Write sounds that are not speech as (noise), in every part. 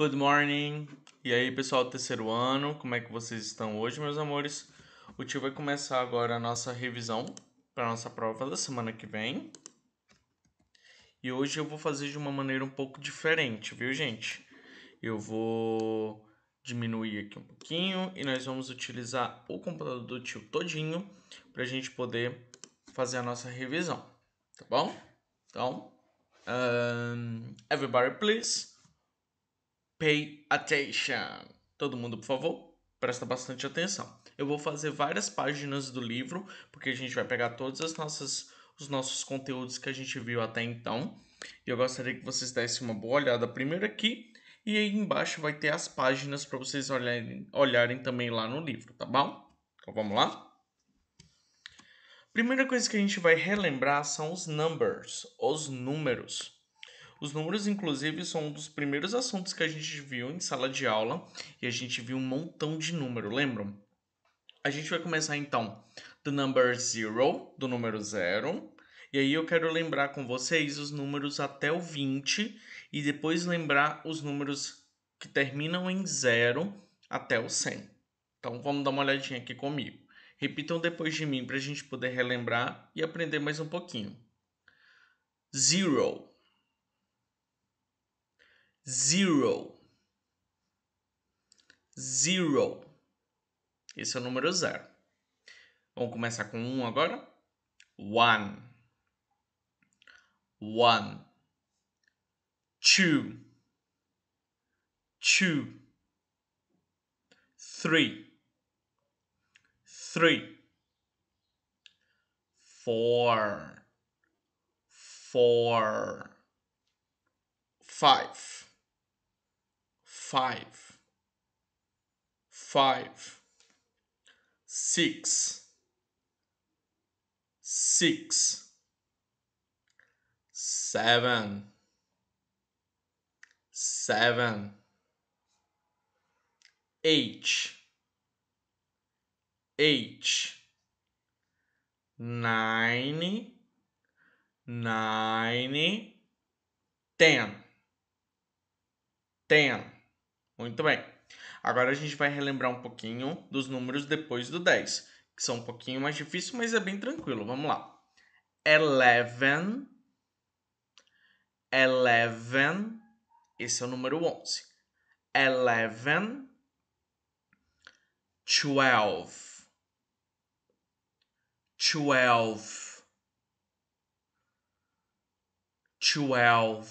Good morning! E aí, pessoal do terceiro ano, como é que vocês estão hoje, meus amores? O tio vai começar agora a nossa revisão para a nossa prova da semana que vem. E hoje eu vou fazer de uma maneira um pouco diferente, viu, gente? Eu vou diminuir aqui um pouquinho e nós vamos utilizar o computador do tio todinho para a gente poder fazer a nossa revisão, tá bom? Então, um, everybody please pay attention. Todo mundo, por favor, presta bastante atenção. Eu vou fazer várias páginas do livro, porque a gente vai pegar todos as nossas, os nossos conteúdos que a gente viu até então. E eu gostaria que vocês dessem uma boa olhada primeiro aqui, e aí embaixo vai ter as páginas para vocês olharem, olharem também lá no livro, tá bom? Então vamos lá? Primeira coisa que a gente vai relembrar são os numbers, os números. Os números, inclusive, são um dos primeiros assuntos que a gente viu em sala de aula e a gente viu um montão de número, lembram? A gente vai começar então do number zero, do número zero, e aí eu quero lembrar com vocês os números até o 20 e depois lembrar os números que terminam em zero até o 100. Então vamos dar uma olhadinha aqui comigo. Repitam depois de mim para a gente poder relembrar e aprender mais um pouquinho. Zero zero, zero. Esse é o número zero. Vamos começar com um agora. One, one, two, two, three, three, four, four, five five, five, six, six, seven, seven, eight, eight, nine, nine, ten, ten. Muito bem. Agora a gente vai relembrar um pouquinho dos números depois do 10, que são um pouquinho mais difíceis, mas é bem tranquilo. Vamos lá. Eleven. Eleven. Esse é o número 11. Eleven. Twelve. Twelve. Twelve.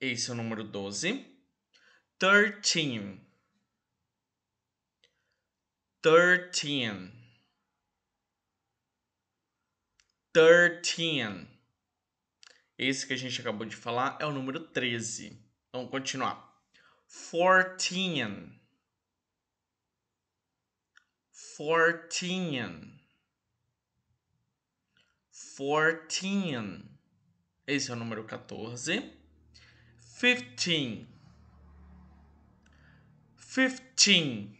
Esse é o número 12 thirteen. Thirteen. Thirteen. Esse que a gente acabou de falar é o número 13 vamos continuar. Fourteen. Fourteen. Fourteen. Esse é o número 14 fifteen fifteen.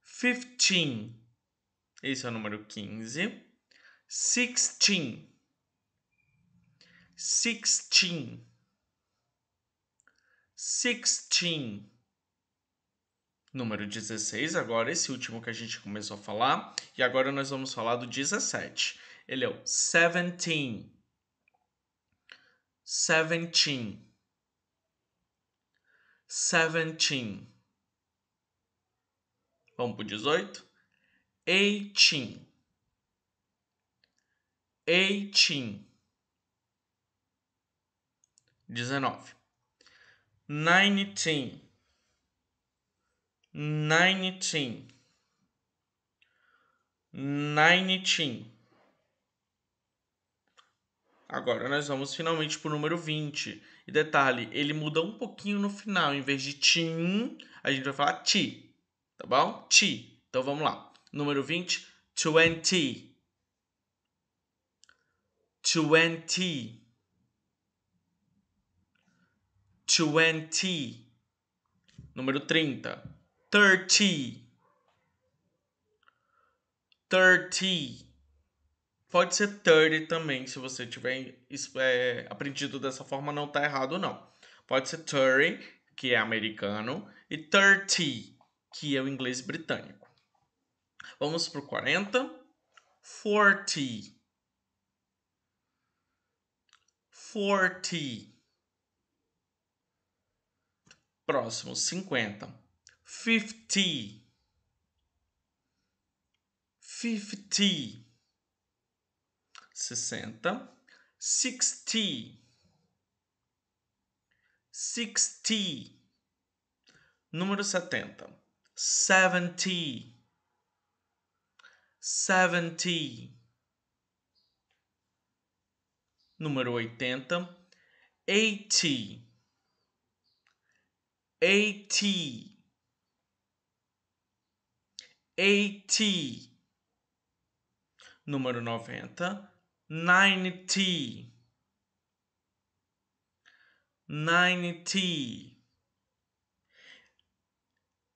Fifteen. Esse é o número quinze. Sixteen. Sixteen. Sixteen. Número 16, agora esse último que a gente começou a falar. E agora nós vamos falar do 17. Ele é o seventeen. Seventeen seventeen. Vamos para o dezoito. Eighteen. Eighteen. Dezenove. Nineteen. Nineteen. Nineteen. Agora nós vamos finalmente para o número 20. E detalhe, ele muda um pouquinho no final. Em vez de tim, a gente vai falar ti. Tá bom? Ti. Então vamos lá. Número 20, twenty. Twenty. Twenty. Número 30, thirty. Thirty. Pode ser 30 também, se você tiver é, aprendido dessa forma, não tá errado não. Pode ser 30, que é americano, e 30, que é o inglês britânico. Vamos para o 40. 40. 40. Próximo, 50. 50. 50 sessenta, sixty, sixty, número setenta, seventy, seventy, número oitenta, eighty, eighty, eighty, número noventa ninety, ninety,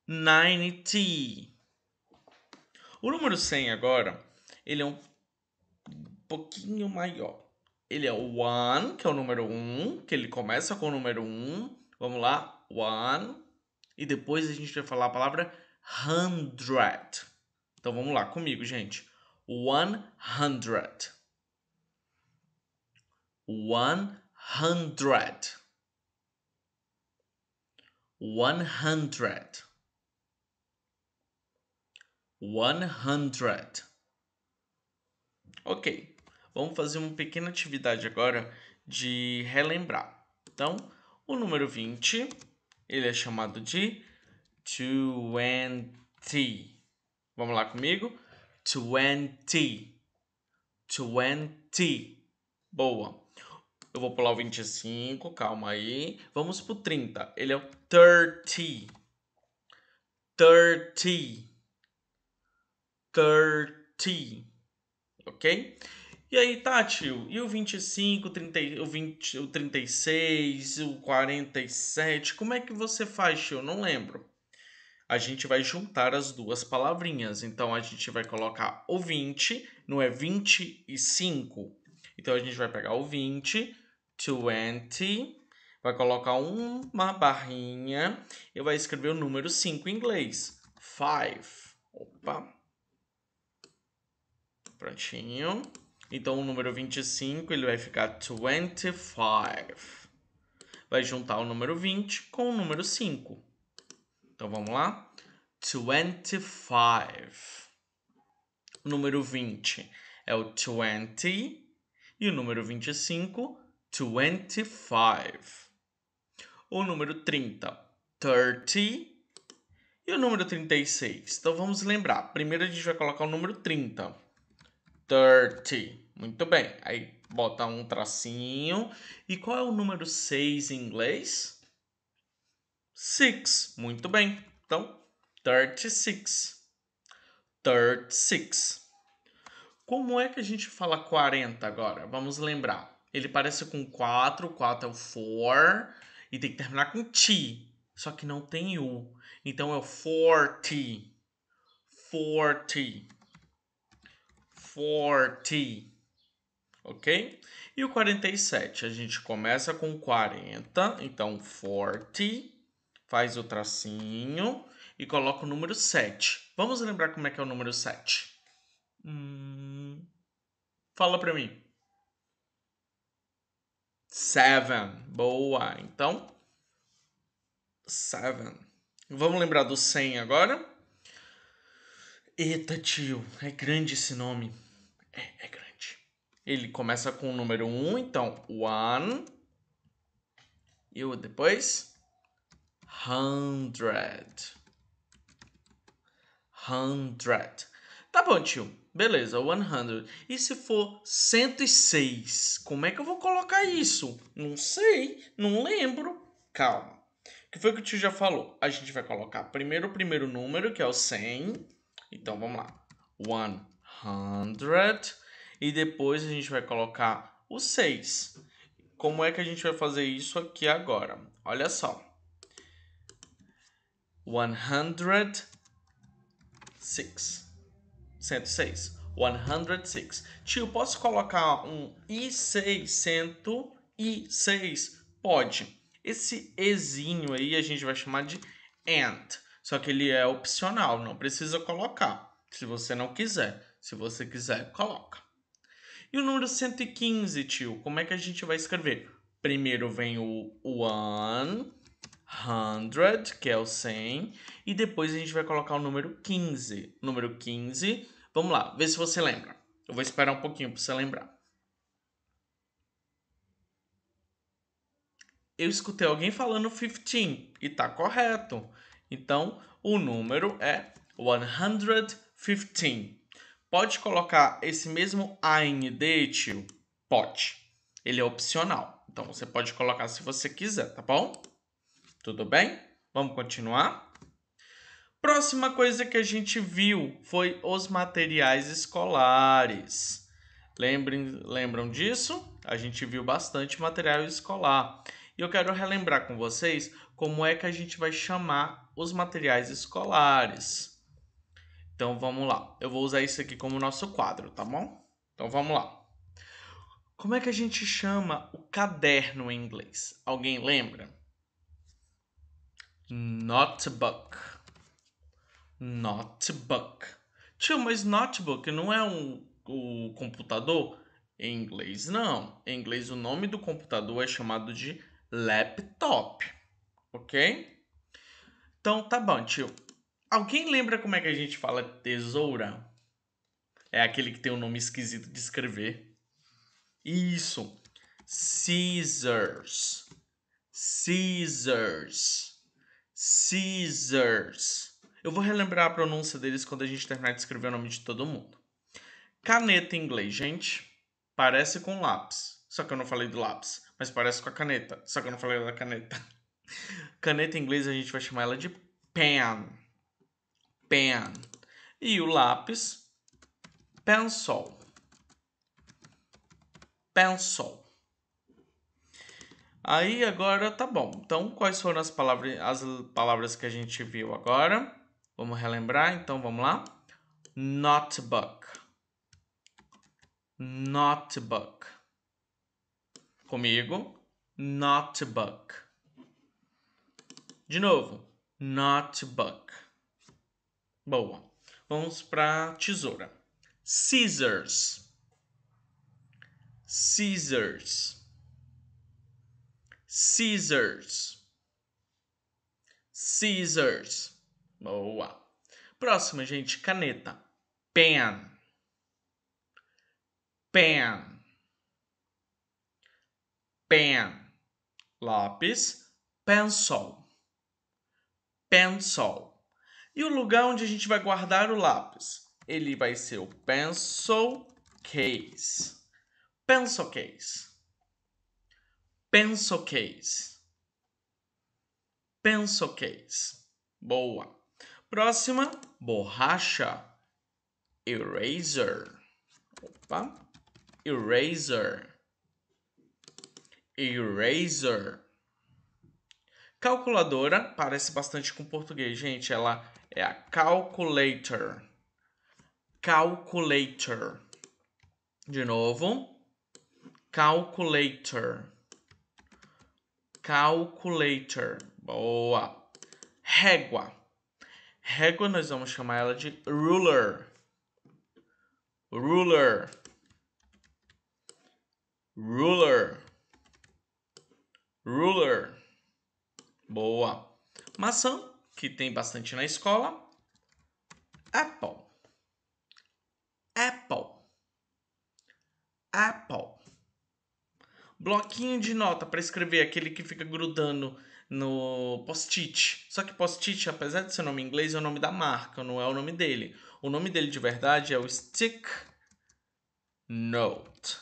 ninety. O número 100 agora, ele é um pouquinho maior. Ele é o one, que é o número 1, um, que ele começa com o número 1. Um. Vamos lá, one. E depois a gente vai falar a palavra hundred. Então vamos lá comigo, gente. One hundred one hundred. One hundred. One hundred. Ok vamos fazer uma pequena atividade agora de relembrar. Então o número 20 ele é chamado de twenty. Vamos lá comigo? Twenty. Twenty. Boa eu vou pular o 25, calma aí. Vamos pro 30. Ele é o 30. 30. 30. Ok? E aí, tá, tio? E o 25, 30, o, 20, o 36, o 47? Como é que você faz, tio? Não lembro. A gente vai juntar as duas palavrinhas. Então, a gente vai colocar o 20, não é 25. Então, a gente vai pegar o 20 twenty, vai colocar uma barrinha e vai escrever o número 5 em inglês. Five. Opa. Prontinho. Então, o número 25, ele vai ficar 25. Vai juntar o número 20 com o número 5. Então, vamos lá. 25. O número 20 é o 20. E o número 25 25. O número 30, 30. E o número 36? Então vamos lembrar. Primeiro a gente vai colocar o número 30. 30. Muito bem. Aí bota um tracinho. E qual é o número 6 em inglês? 6. Muito bem. Então, 36. 36. Como é que a gente fala 40 agora? Vamos lembrar. Ele parece com 4, 4 é o for, e tem que terminar com t, só que não tem u. Então é o 40, 40, 40, ok? E o 47, a gente começa com 40, então 40, faz o tracinho e coloca o número 7. Vamos lembrar como é que é o número 7? Hum, fala pra mim. Seven. Boa. Então, seven. Vamos lembrar do 100 agora? Eita, tio. É grande esse nome. É, é grande. Ele começa com o número 1, então, one. E o depois? Hundred. Hundred. Tá bom, tio. Beleza, 100. E se for 106? Como é que eu vou colocar isso? Não sei, não lembro. Calma. O que foi que o tio já falou? A gente vai colocar primeiro o primeiro número, que é o 100. Então, vamos lá. 100. E depois a gente vai colocar o 6. Como é que a gente vai fazer isso aqui agora? Olha só. 106. 106. 106. Tio, posso colocar um I606? Pode. Esse Ezinho aí a gente vai chamar de and. Só que ele é opcional, não precisa colocar. Se você não quiser. Se você quiser, coloca. E o número 115, tio, como é que a gente vai escrever? Primeiro vem o one, hundred, que é o 100, e depois a gente vai colocar o número 15. Número 15, vamos lá, vê se você lembra. Eu vou esperar um pouquinho para você lembrar. Eu escutei alguém falando 15 e tá correto. Então, o número é 115. Pode colocar esse mesmo AND, tio? Pode. Ele é opcional. Então, você pode colocar se você quiser, tá bom? Tudo bem? Vamos continuar? Próxima coisa que a gente viu foi os materiais escolares. Lembrem, lembram disso? A gente viu bastante material escolar. E eu quero relembrar com vocês como é que a gente vai chamar os materiais escolares. Então vamos lá. Eu vou usar isso aqui como nosso quadro, tá bom? Então vamos lá. Como é que a gente chama o caderno em inglês? Alguém lembra? Notebook. Notebook. Tio, mas notebook não é um, o computador? Em inglês, não. Em inglês, o nome do computador é chamado de laptop, ok? Então, tá bom, tio. Alguém lembra como é que a gente fala tesoura? É aquele que tem um nome esquisito de escrever. Isso. Scissors. Scissors. Scissors. Eu vou relembrar a pronúncia deles quando a gente terminar de escrever o nome de todo mundo. Caneta em inglês, gente. Parece com lápis. Só que eu não falei do lápis mas parece com a caneta. Só que eu não falei da caneta. (laughs) Caneta em inglês a gente vai chamar ela de pen. Pen. E o lápis, pencil. Pencil. Aí agora tá bom. Então, quais foram as palavras, as palavras que a gente viu agora? Vamos relembrar, então vamos lá. Notebook. Notebook. Comigo, notebook. De novo, notebook. Boa. Vamos para tesoura. Scissors. Scissors. Scissors. Scissors. Boa. Próxima, gente, caneta. Pen. Pen pen, lápis, pencil, pencil. E o lugar onde a gente vai guardar o lápis? Ele vai ser o pencil case. Pencil case. Pencil case. Pencil case. Boa. Próxima, borracha. Eraser. Opa. Eraser eraser. Calculadora parece bastante com português, gente. Ela é a calculator. Calculator. De novo. Calculator. Calculator. Boa. Régua. Régua nós vamos chamar ela de ruler. Ruler. Ruler. Ruler. Boa. Maçã, que tem bastante na escola. Apple. Apple. Apple. Bloquinho de nota para escrever aquele que fica grudando no post-it. Só que post-it, apesar de ser nome em inglês, é o nome da marca, não é o nome dele. O nome dele de verdade é o Stick Note.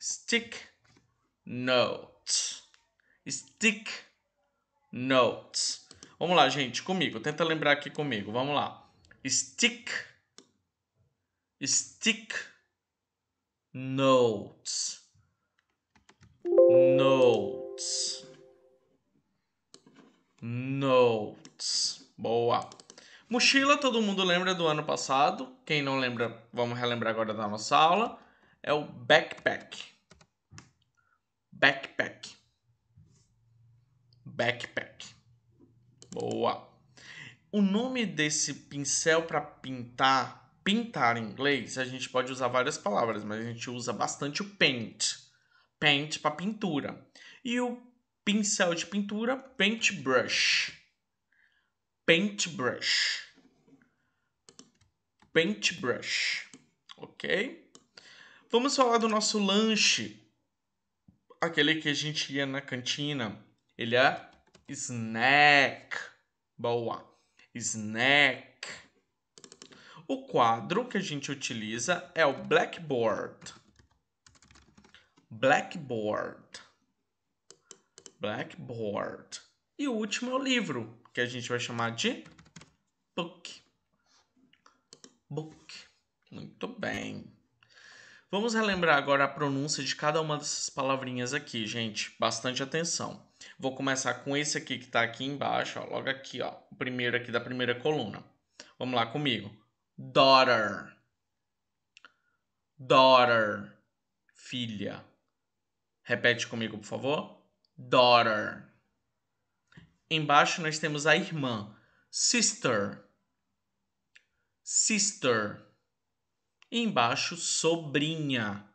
Stick Note. Stick notes. Vamos lá, gente, comigo. Tenta lembrar aqui comigo. Vamos lá. Stick. Stick notes. Notes. Notes. Boa. Mochila, todo mundo lembra do ano passado. Quem não lembra, vamos relembrar agora da nossa aula. É o backpack. Backpack. Backpack. Boa. O nome desse pincel para pintar, pintar em inglês, a gente pode usar várias palavras, mas a gente usa bastante o paint. Paint para pintura. E o pincel de pintura, paintbrush paintbrush. Paintbrush, ok? Vamos falar do nosso lanche, aquele que a gente ia na cantina. Ele é snack. Boa. Snack. O quadro que a gente utiliza é o blackboard. Blackboard. Blackboard. E o último é o livro, que a gente vai chamar de book. Book. Muito bem. Vamos relembrar agora a pronúncia de cada uma dessas palavrinhas aqui, gente. Bastante atenção. Vou começar com esse aqui que está aqui embaixo, ó, logo aqui, ó, o primeiro aqui da primeira coluna. Vamos lá comigo. Daughter. Daughter. Filha. Repete comigo, por favor. Daughter. Embaixo nós temos a irmã, sister. Sister. Embaixo, sobrinha,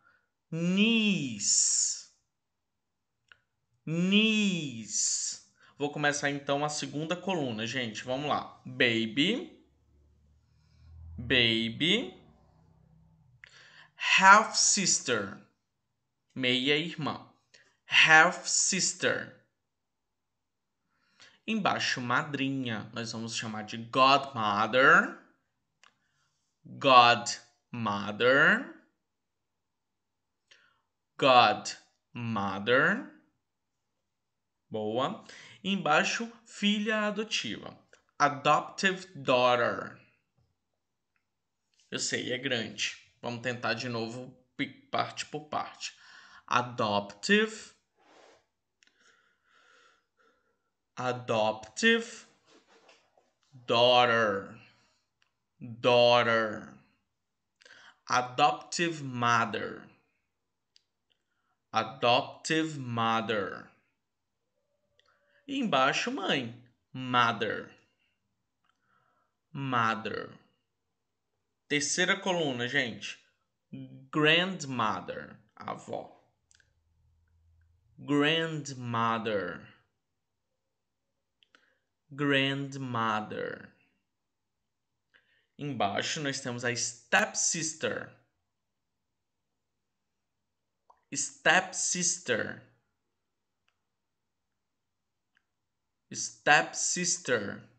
niece. Niece. Vou começar então a segunda coluna, gente. Vamos lá. Baby. Baby. Half sister. Meia irmã. Half sister. Embaixo, madrinha, nós vamos chamar de godmother. Godmother. Godmother. Boa. Embaixo, filha adotiva. Adoptive daughter. Eu sei, é grande. Vamos tentar de novo, parte por parte. Adoptive adoptive daughter. Daughter. Adoptive mother. Adoptive mother. E embaixo mãe. Mother. Mother. Terceira coluna gente. Grandmother. Avó. Grandmother grandmother. Embaixo nós temos a stepsister. Stepsister. Stepsister.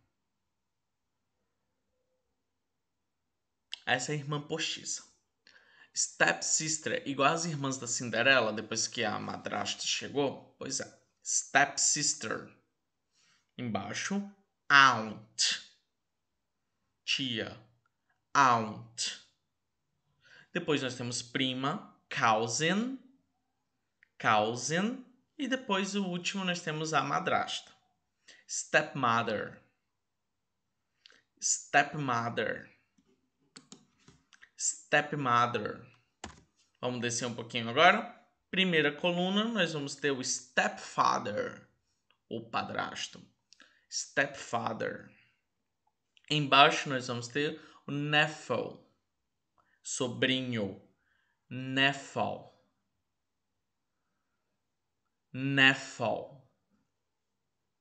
Essa é a irmã postiça. Stepsister, igual as irmãs da Cinderela, depois que a madrasta chegou? Pois é. Stepsister. Embaixo, aunt. Tia, aunt. Depois nós temos prima, cousin, cousin. E depois o último nós temos a madrasta. Stepmother. Stepmother. Stepmother. Vamos descer um pouquinho agora. Primeira coluna, nós vamos ter o stepfather, o padrasto stepfather. Embaixo nós vamos ter o nephew, sobrinho, nephew. Nephew.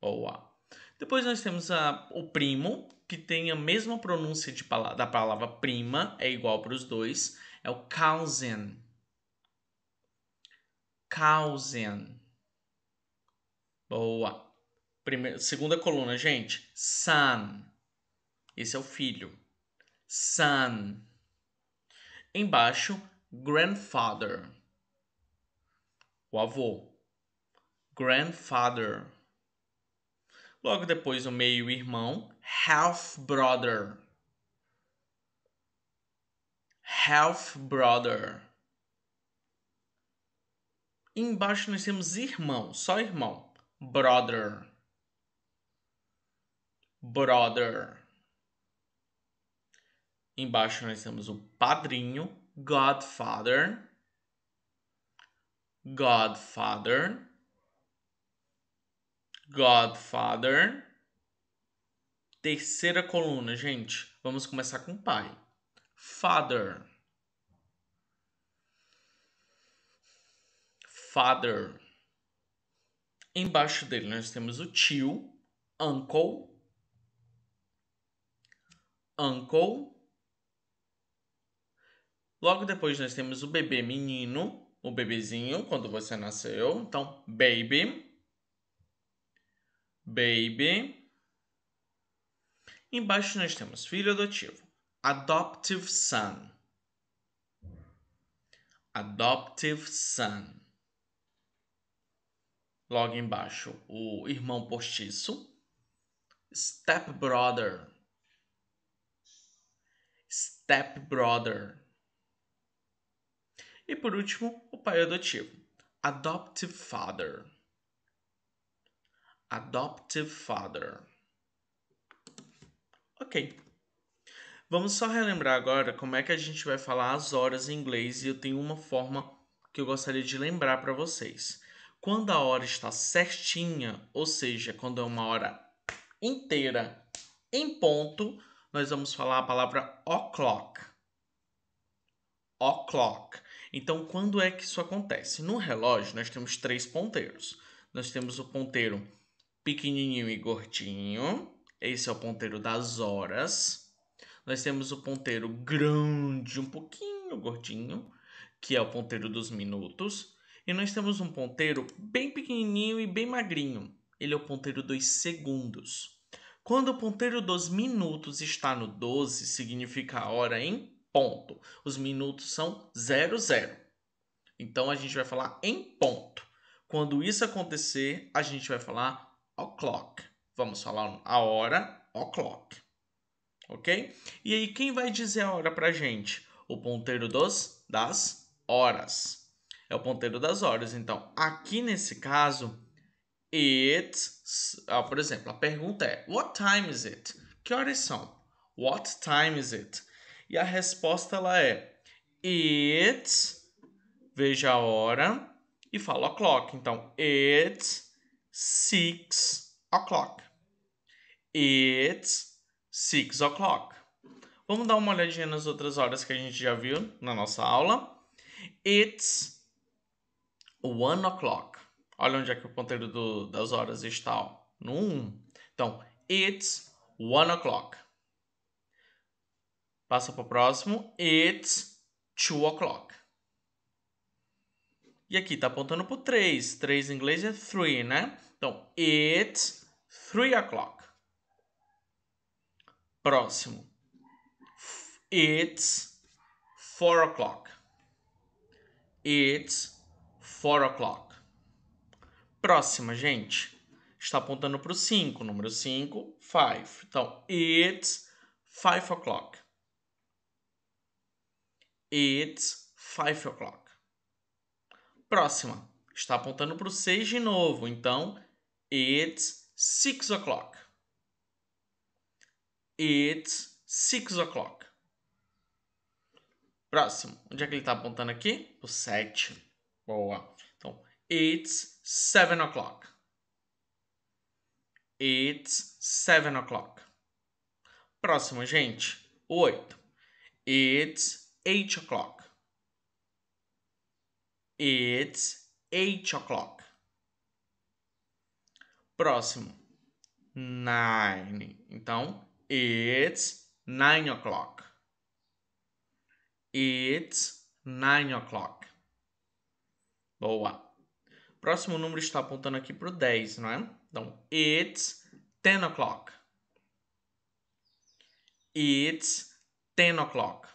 Boa. Depois nós temos a, o primo, que tem a mesma pronúncia de, da palavra prima, é igual para os dois, é o cousin. Cousin. Boa. Primeira, segunda coluna, gente. Son. Esse é o filho. Son. Embaixo, grandfather. O avô. Grandfather. Logo depois, o meio irmão, half brother. Half brother. Embaixo nós temos irmão, só irmão. Brother brother. Embaixo nós temos o padrinho, godfather. Godfather. Godfather. Terceira coluna, gente. Vamos começar com pai. Father. Father. Embaixo dele nós temos o tio, uncle. Uncle. Logo depois nós temos o bebê menino, o bebezinho, quando você nasceu. Então, baby. Baby. Embaixo nós temos filho adotivo. Adoptive son. Adoptive son. Logo embaixo, o irmão postiço. Step brother. Step brother. E por último, o pai adotivo. Adoptive father. Adoptive father. Ok. Vamos só relembrar agora como é que a gente vai falar as horas em inglês e eu tenho uma forma que eu gostaria de lembrar para vocês. Quando a hora está certinha, ou seja, quando é uma hora inteira em ponto, nós vamos falar a palavra o'clock. O'clock. Então, quando é que isso acontece? No relógio, nós temos três ponteiros. Nós temos o ponteiro pequenininho e gordinho. Esse é o ponteiro das horas. Nós temos o ponteiro grande, um pouquinho gordinho, que é o ponteiro dos minutos. E nós temos um ponteiro bem pequenininho e bem magrinho. Ele é o ponteiro dos segundos. Quando o ponteiro dos minutos está no 12, significa a hora em ponto. Os minutos são 00. Então a gente vai falar em ponto. Quando isso acontecer, a gente vai falar o'clock. Vamos falar a hora o'clock. Ok? E aí, quem vai dizer a hora pra gente? O ponteiro dos, das horas. É o ponteiro das horas. Então, aqui nesse caso, it. Ah, por exemplo, a pergunta é: What time is it? Que horas são? What time is it? E a resposta ela é it's, veja a hora e fala o'clock. Então, it's six o'clock. It's six o'clock. Vamos dar uma olhadinha nas outras horas que a gente já viu na nossa aula. It's one o'clock. Olha onde é que o ponteiro do, das horas está. Ó. No 1. Então, it's one o'clock. Passa para o próximo. It's two o'clock. E aqui está apontando para o 3. 3 em inglês é three, né? Então, it's three o'clock. Próximo. It's four o'clock. It's four o'clock. Próxima, gente. Está apontando para o 5. Número 5, 5. Então, it's five o'clock. It's five o'clock. Próxima. Está apontando para o 6 de novo. Então, it's six o'clock. It's six o'clock. Próximo. Onde é que ele está apontando aqui? O 7. Boa. It's seven o'clock. It's seven o'clock. Próximo, gente. 8. It's eight o'clock. It's eight o'clock. Próximo. Nine. Então, it's nine o'clock. It's nine o'clock. Boa. Próximo número está apontando aqui para o 10, não é? Então, it's ten o'clock. It's ten o'clock.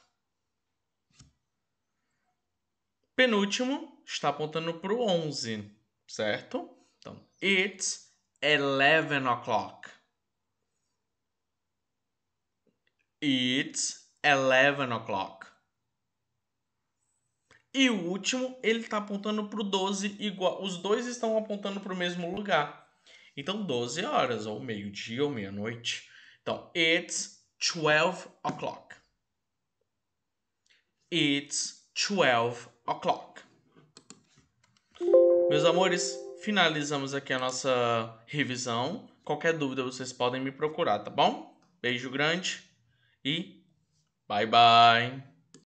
Penúltimo está apontando para o 11, certo? Então, it's 11 o'clock. It's 11 o'clock. E o último, ele está apontando para o 12 igual. Os dois estão apontando para o mesmo lugar. Então, 12 horas, ou meio-dia, ou meia-noite. Então, it's 12 o'clock. It's 12 o'clock. Meus amores, finalizamos aqui a nossa revisão. Qualquer dúvida, vocês podem me procurar, tá bom? Beijo grande e bye bye!